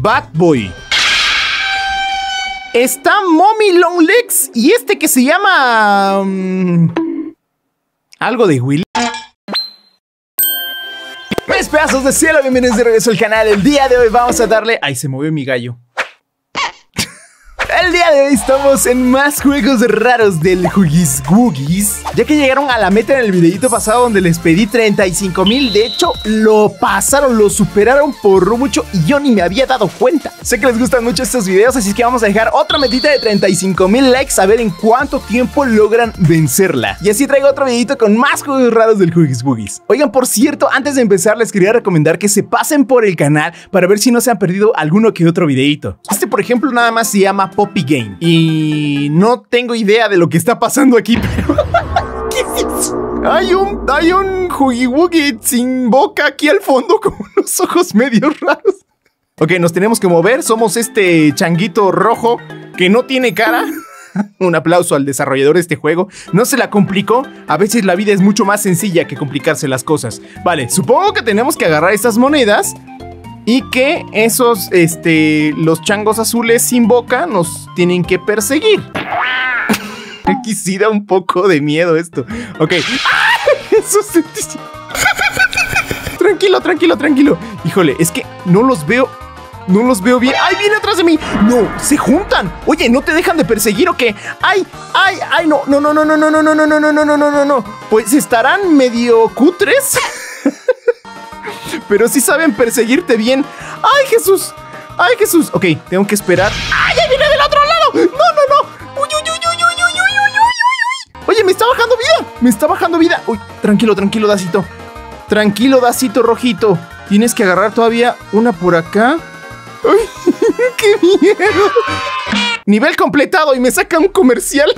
Bad Boy. Está Mommy Long Legs y este que se llama... mm, algo de Willy. Mis pedazos de cielo, bienvenidos de regreso al canal. El día de hoy vamos a darle... Ay, se movió mi gallo. El día de hoy estamos en más juegos raros del Huggies Woogies Ya que llegaron a la meta en el videito pasado donde les pedí 35 mil. De hecho, lo pasaron, lo superaron por mucho y yo ni me había dado cuenta. Sé que les gustan mucho estos videos, así que vamos a dejar otra metita de 35 mil likes A ver en cuánto tiempo logran vencerla. Y así traigo otro videito con más juegos raros del Huggies Woogies Oigan, por cierto, antes de empezar les quería recomendar que se pasen por el canal Para ver si no se han perdido alguno que otro videito. Este, por ejemplo, nada más se llama Poppy Game. Y no tengo idea de lo que está pasando aquí, pero. ¿Qué es eso? Hay un, hay un sin boca aquí al fondo, con unos ojos medio raros. Ok, nos tenemos que mover. Somos este changuito rojo que no tiene cara. Un aplauso al desarrollador de este juego. No se la complicó. A veces la vida es mucho más sencilla que complicarse las cosas. Vale, supongo que tenemos que agarrar estas monedas y que esos, este, los changos azules sin boca nos tienen que perseguir. Aquí sí da un poco de miedo esto. Ok. Tranquilo, tranquilo, tranquilo. Híjole, es que no los veo. No los veo bien. ¡Ay, viene atrás de mí! ¡No! ¡Se juntan! Oye, ¿no te dejan de perseguir o qué? ¡Ay! ¡Ay! ¡Ay! No, no, no, no, no, no, no, no, no, no, no, no, no, no, no, no. Pues estarán medio cutres. Pero sí saben perseguirte bien. ¡Ay, Jesús! ¡Ay, Jesús! Ok, tengo que esperar. ¡Ay, ya viene del otro lado! ¡No, no, no! ¡Uy, uy, uy, uy, uy, uy, uy, uy, uy! Oye, me está bajando vida. Me está bajando vida. Uy, tranquilo, tranquilo, Dacito. Tranquilo, Dacito rojito. Tienes que agarrar todavía una por acá. ¡Ay, qué miedo! Nivel completado y me saca un comercial.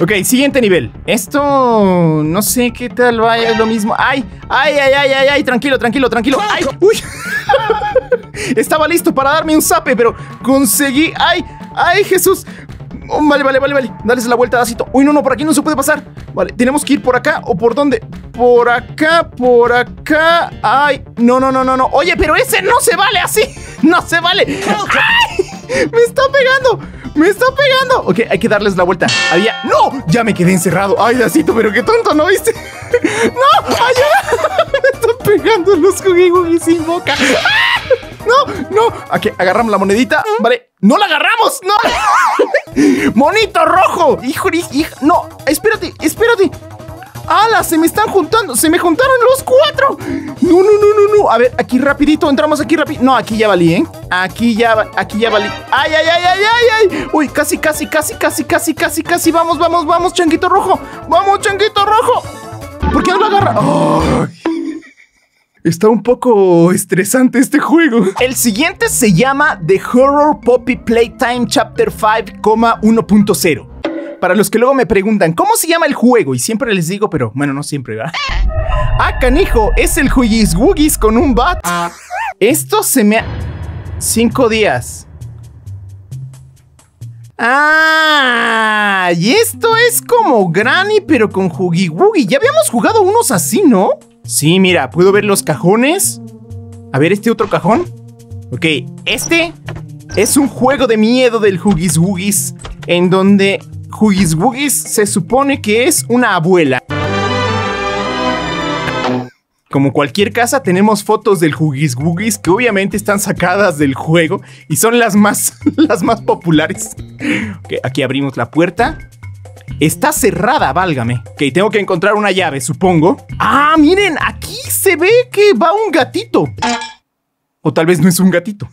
Ok, siguiente nivel. Esto no sé qué tal vaya, es lo mismo. ¡Ay! ¡Ay, ay, ay, ay! ay! Tranquilo, tranquilo, tranquilo. ¡Ay! ¡Uy! Estaba listo para darme un zape, pero conseguí. ¡Ay! ¡Ay, Jesús! Oh, vale, vale, vale, vale. Dales la vuelta, Dacito. Uy, no, no, por aquí no se puede pasar. Vale, tenemos que ir por acá o por dónde. Por acá, por acá. Ay, no, no, no, no, no. Oye, pero ese no se vale así. No se vale. ¡Ay! Me está pegando. Me está pegando. Ok, hay que darles la vuelta. Había. ¡No! Ya me quedé encerrado. Ay, Dacito, pero qué tonto, ¿no viste? ¡No! ¡Allá! Me están pegando los juguigugis sin boca. ¡Ah! ¡No! ¡No! Aquí, agarramos la monedita. Vale. ¡No la agarramos! ¡No! ¡Monito rojo! ¡Hijo, hijo! ¡No! Espérate, espérate. ¡Hala! Se me están juntando. Se me juntaron los cuatro. No, no, no, no, no. A ver, aquí rapidito. Entramos aquí rápido. No, aquí ya valí, ¿eh? Aquí ya, aquí ya valí. ¡Ay, ay, ay, ay, ay, ay! Uy, casi, casi, casi, casi, casi, casi, casi. Vamos, vamos, vamos, changuito rojo. Vamos, changuito rojo. ¿Por qué no lo agarra? ¡Ay! Está un poco estresante este juego. El siguiente se llama The Horror Poppy Playtime Chapter 5,1.0. Para los que luego me preguntan, ¿cómo se llama el juego? Y siempre les digo, pero bueno, no siempre, ¿verdad? Ah, canijo, es el Huggies Woogies con un bat. Esto se me ha... Cinco días. Ah, y esto es como Granny, pero con Huggy Woogie. Ya habíamos jugado unos así, ¿no? Sí, mira, puedo ver los cajones. A ver, este otro cajón. Ok, este es un juego de miedo del Huggies Woogies, en donde Huggies Woogies se supone que es una abuela. Como cualquier casa, tenemos fotos del Huggies Woogies que obviamente están sacadas del juego y son las más, las más populares. Ok, aquí abrimos la puerta. Está cerrada, válgame. Ok, tengo que encontrar una llave, supongo. Ah, miren, aquí se ve que va un gatito. O tal vez no es un gatito.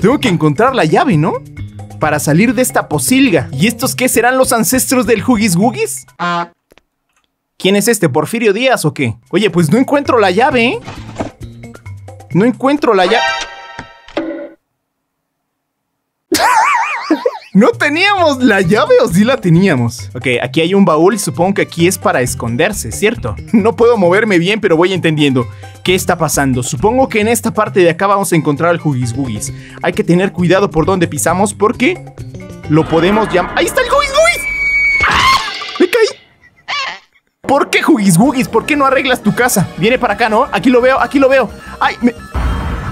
tengo que encontrar la llave, ¿no? Para salir de esta posilga. ¿Y estos qué serán los ancestros del Huggies Woogies? ¿Quién es este? ¿Porfirio Díaz o qué? Oye, pues no encuentro la llave, ¿eh? No encuentro la llave. ¿No teníamos la llave o sí la teníamos? Ok, aquí hay un baúl y supongo que aquí es para esconderse, ¿cierto? No puedo moverme bien, pero voy entendiendo. ¿Qué está pasando? Supongo que en esta parte de acá vamos a encontrar al Huggies Woogies. Hay que tener cuidado por donde pisamos porque lo podemos llamar... ¡Ahí está el Huggies Woogies! ¡Ah! ¡Me caí! ¿Por qué Huggies Woogies? ¿Por qué no arreglas tu casa? Viene para acá, ¿no? Aquí lo veo, aquí lo veo. ¡Ay! Me...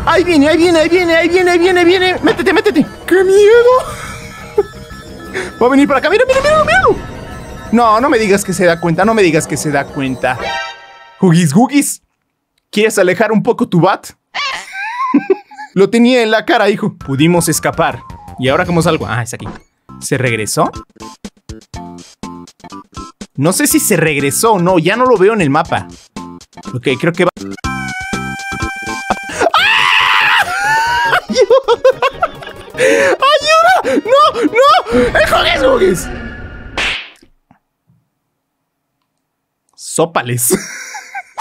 Ahí viene, ahí viene, ahí viene, ahí viene, ahí viene, ahí viene. Métete, métete. ¡Qué miedo! Va a venir para acá. Mira, mira, mira, mira. No, no me digas que se da cuenta, no me digas que se da cuenta. Huggies, Huggies. ¿Quieres alejar un poco tu bat? Lo tenía en la cara, hijo. Pudimos escapar. ¿Y ahora cómo salgo? Ah, es aquí. ¿Se regresó? No sé si se regresó o no. Ya no lo veo en el mapa. Ok, creo que va... ¡El Huggies, Huggies! Sópales.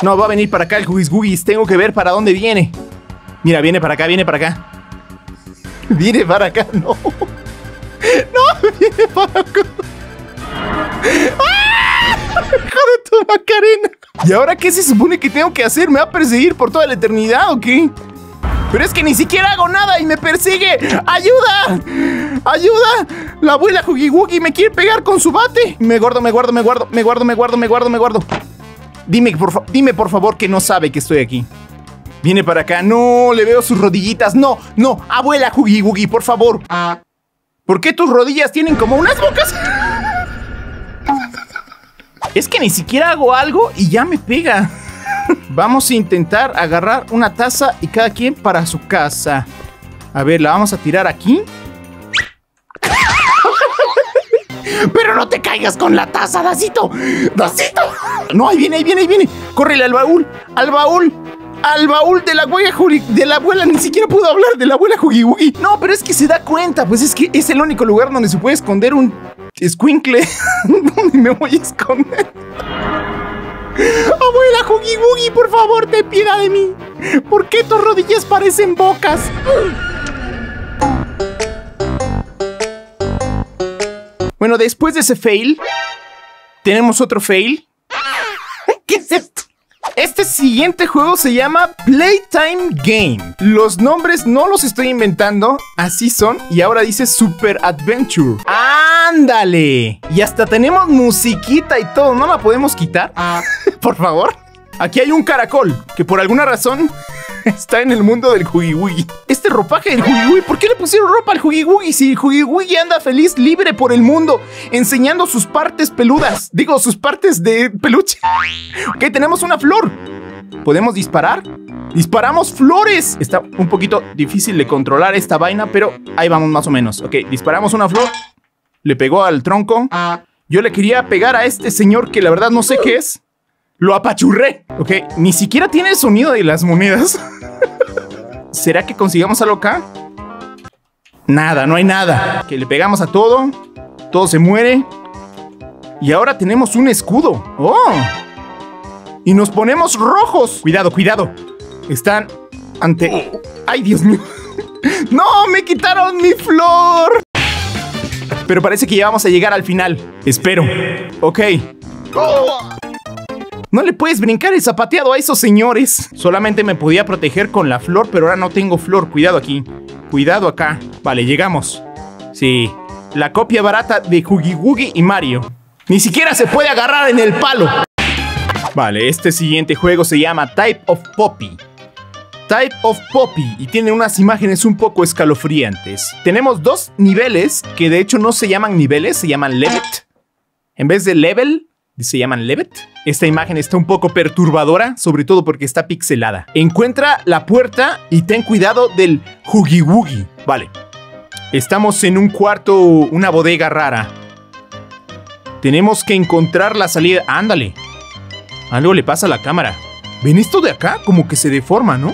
No, va a venir para acá el Huggies Guggies. Tengo que ver para dónde viene. Mira, viene para acá, viene para acá. Viene para acá, no. No, viene para acá. ¡Ah! ¡Hijo de tu Macarena! ¿Y ahora qué se supone que tengo que hacer? ¿Me va a perseguir por toda la eternidad o qué? Pero es que ni siquiera hago nada y me persigue. ¡Ayuda! ¡Ayuda! La abuela Huggy Wuggy me quiere pegar con su bate. Me guardo, me guardo, me guardo, me guardo, me guardo, me guardo, me guardo. Dime por, dime por favor que no sabe que estoy aquí. Viene para acá. No, le veo sus rodillitas. No, no, abuela Huggy Wuggy, por favor. ¿Por qué tus rodillas tienen como unas bocas? Es que ni siquiera hago algo y ya me pega. Vamos a intentar agarrar una taza y cada quien para su casa. A ver, la vamos a tirar aquí. Pero no te caigas con la taza, Dacito. Dacito. No, ahí viene, ahí viene, ahí viene. Córrele al baúl, al baúl. Al baúl de la abuela Juri, de la abuela, ni siquiera puedo hablar de la abuela Jugi Wugi. No, pero es que se da cuenta, pues es que es el único lugar donde se puede esconder un escuincle. ¿Dónde me voy a esconder? Huggy Wuggy, por favor, te pieda de mí. ¿Por qué tus rodillas parecen bocas? Bueno, después de ese fail, tenemos otro fail. ¿Qué es esto? Este siguiente juego se llama Playtime Game. Los nombres no los estoy inventando, así son. Y ahora dice Super Adventure. ¡Ándale! Y hasta tenemos musiquita y todo. ¿No la podemos quitar? Por favor. Aquí hay un caracol que por alguna razón está en el mundo del Huggy Este ropaje del Huggy ¿por qué le pusieron ropa al Huggy si el Huggy anda feliz, libre por el mundo, enseñando sus partes peludas? Digo, sus partes de peluche. Ok, tenemos una flor. ¿Podemos disparar? ¡Disparamos flores! Está un poquito difícil de controlar esta vaina, pero ahí vamos más o menos. Ok, disparamos una flor. Le pegó al tronco. Yo le quería pegar a este señor que la verdad no sé qué es. Lo apachurré. Ok, ni siquiera tiene el sonido de las monedas. ¿Será que consigamos algo acá? Nada, no hay nada. Que le pegamos a todo. Todo se muere. Y ahora tenemos un escudo. ¡Oh! Y nos ponemos rojos. Cuidado, cuidado. Están ante... ¡Ay, Dios mío! ¡No! ¡Me quitaron mi flor! Pero parece que ya vamos a llegar al final. Espero. Ok. No le puedes brincar el zapateado a esos señores. Solamente me podía proteger con la flor, pero ahora no tengo flor. Cuidado aquí. Cuidado acá. Vale, llegamos. Sí. La copia barata de Huggy Wuggy y Mario. Ni siquiera se puede agarrar en el palo. Vale, este siguiente juego se llama Type of Poppy. Type of Poppy y tiene unas imágenes un poco escalofriantes. Tenemos dos niveles que de hecho no se llaman niveles, se llaman level. En vez de level, se llaman Levet. Esta imagen está un poco perturbadora, sobre todo porque está pixelada. Encuentra la puerta y ten cuidado del Huggy Wuggy. Vale. Estamos en un cuarto, una bodega rara. Tenemos que encontrar la salida. Ándale. Algo le pasa a la cámara. ¿Ven esto de acá? Como que se deforma, ¿no?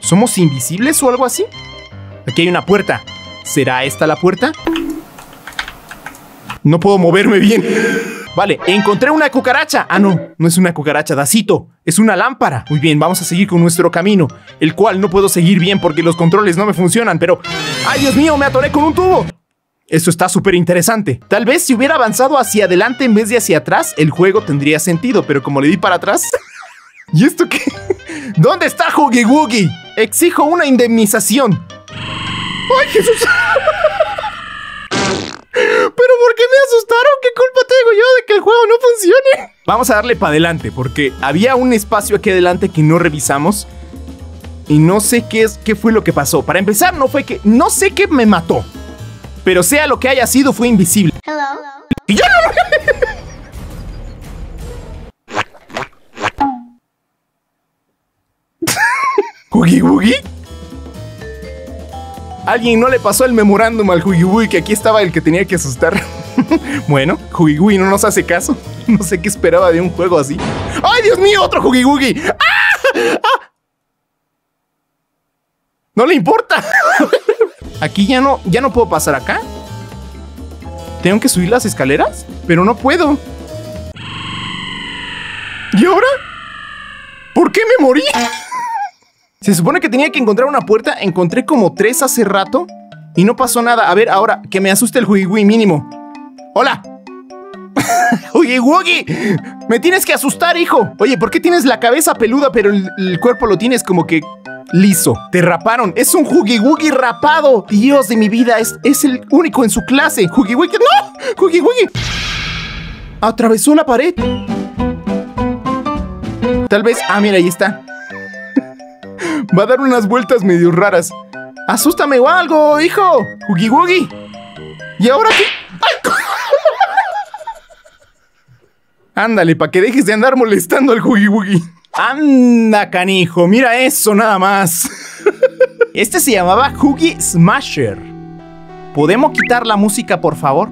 ¿Somos invisibles o algo así? Aquí hay una puerta. ¿Será esta la puerta? No puedo moverme bien. Vale, encontré una cucaracha. Ah, no, no es una cucaracha, Dacito. Es una lámpara. Muy bien, vamos a seguir con nuestro camino, el cual no puedo seguir bien porque los controles no me funcionan, pero... ¡Ay, Dios mío! Me atoré con un tubo. Esto está súper interesante. Tal vez si hubiera avanzado hacia adelante en vez de hacia atrás, el juego tendría sentido, pero como le di para atrás... ¿Y esto qué? ¿Dónde está Huggy Wuggy? Exijo una indemnización. ¡Ay, Jesús! ¿Pero por qué me asustaron? ¿Qué culpa tengo yo de que el juego no funcione? Vamos a darle para adelante porque había un espacio aquí adelante que no revisamos. Y no sé qué, es, qué fue lo que pasó. Para empezar, no fue que... No sé qué me mató. Pero sea lo que haya sido, fue invisible. Y yo ¿Huggy Wuggy? Alguien no le pasó el memorándum al Wuggy que aquí estaba el que tenía que asustar. bueno, Wuggy no nos hace caso. No sé qué esperaba de un juego así. ¡Ay, Dios mío! ¡Otro Wuggy! ¡Ah! ¡Ah! No le importa. Aquí ya no, ya no puedo pasar acá. Tengo que subir las escaleras, pero no puedo. ¿Y ahora? ¿Por qué me morí? Se supone que tenía que encontrar una puerta. Encontré como tres hace rato y no pasó nada. A ver, ahora que me asuste el Wuggy mínimo. ¡Hola! Oye, me tienes que asustar, hijo. Oye, ¿por qué tienes la cabeza peluda, pero el, cuerpo lo tienes como que liso? Te raparon. Es un Huggy Wuggy rapado. Dios de mi vida, es, es el único en su clase. Huggy Wuggy, ¡no! Huggy Wuggy. Atravesó la pared. Tal vez. Ah, mira, ahí está. Va a dar unas vueltas medio raras. Asústame o algo, hijo. Huggy Wuggy. ¿Y ahora qué? Ándale, para que dejes de andar molestando al Huggy Wuggy. Anda, canijo, mira eso nada más. Este se llamaba Huggy Smasher. ¿Podemos quitar la música, por favor?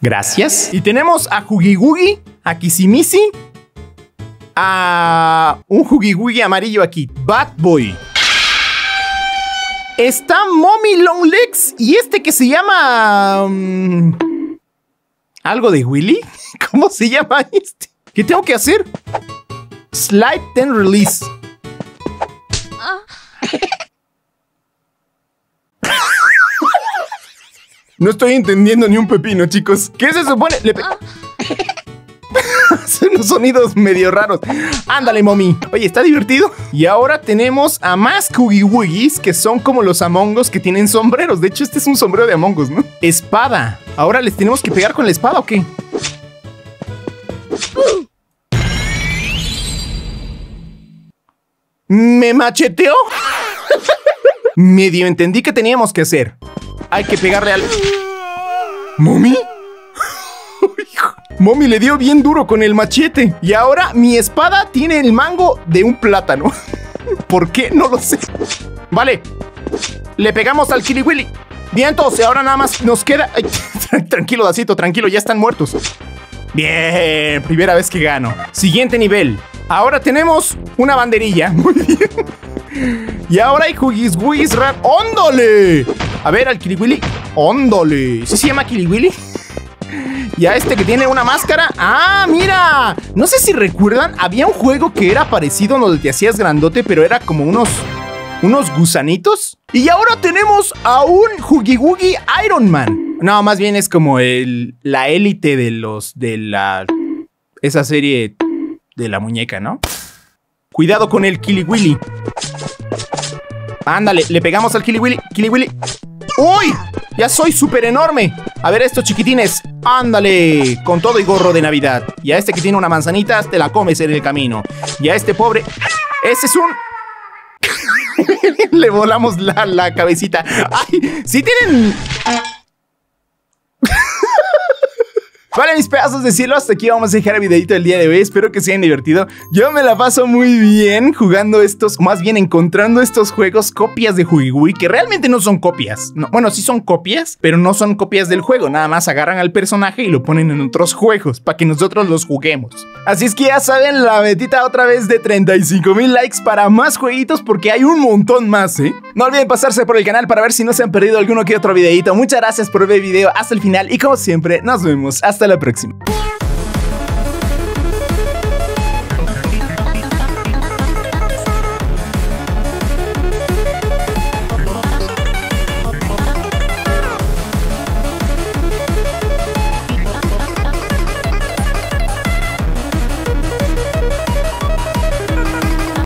Gracias. Y tenemos a Huggy Wuggy, a Kissimisi, a un Huggy Wuggy amarillo aquí, Bad Boy. Está Mommy Long Legs y este que se llama... Mm, ¿Algo de Willy? ¿Cómo se llama este? ¿Qué tengo que hacer? Slide then release. No estoy entendiendo ni un pepino, chicos. ¿Qué se supone? Le Son unos sonidos medio raros. Ándale, mommy. Oye, está divertido. Y ahora tenemos a más Woogies que son como los Among Us que tienen sombreros. De hecho, este es un sombrero de Among Us, ¿no? Espada. Ahora les tenemos que pegar con la espada o qué? ¿Me macheteó? Medio entendí que teníamos que hacer. Hay que pegarle al... ¿Mommy? Mommy le dio bien duro con el machete. Y ahora mi espada tiene el mango de un plátano. ¿Por qué? No lo sé. Vale. Le pegamos al. Bien, entonces ahora nada más nos queda... tranquilo, Dacito, tranquilo, ya están muertos. Bien, primera vez que gano. Siguiente nivel. Ahora tenemos una banderilla. Muy bien. Y ahora hay Huggies Wuggies Rat. ¡Óndole! A ver, al Kiliwili. ¡Óndole! ¿Sí se llama Kiliwili? Y a este que tiene una máscara. ¡Ah, mira! No sé si recuerdan, había un juego que era parecido donde te hacías grandote, pero era como unos. unos gusanitos. Y ahora tenemos a un Huggy Iron Man. No, más bien es como el, la élite de los. de la. esa serie de la muñeca, ¿no? Cuidado con el Willy. Ándale, le pegamos al Willy. Willy. ¡Uy! Ya soy súper enorme. A ver estos chiquitines. Ándale, con todo y gorro de Navidad. Y a este que tiene una manzanita, te la comes en el camino. Y a este pobre... Ese es un... Le volamos la, la cabecita. ¡Ay! Sí tienen... Vale, mis pedazos de cielo, hasta aquí vamos a dejar el videito del día de hoy. Espero que se hayan divertido. Yo me la paso muy bien jugando estos, más bien encontrando estos juegos copias de Huigui, que realmente no son copias. bueno, sí son copias, pero no son copias del juego. Nada más agarran al personaje y lo ponen en otros juegos para que nosotros los juguemos. Así es que ya saben, la metita otra vez de 35 mil likes para más jueguitos porque hay un montón más, ¿eh? No olviden pasarse por el canal para ver si no se han perdido alguno que otro videito. Muchas gracias por ver el video hasta el final y como siempre, nos vemos hasta la próxima.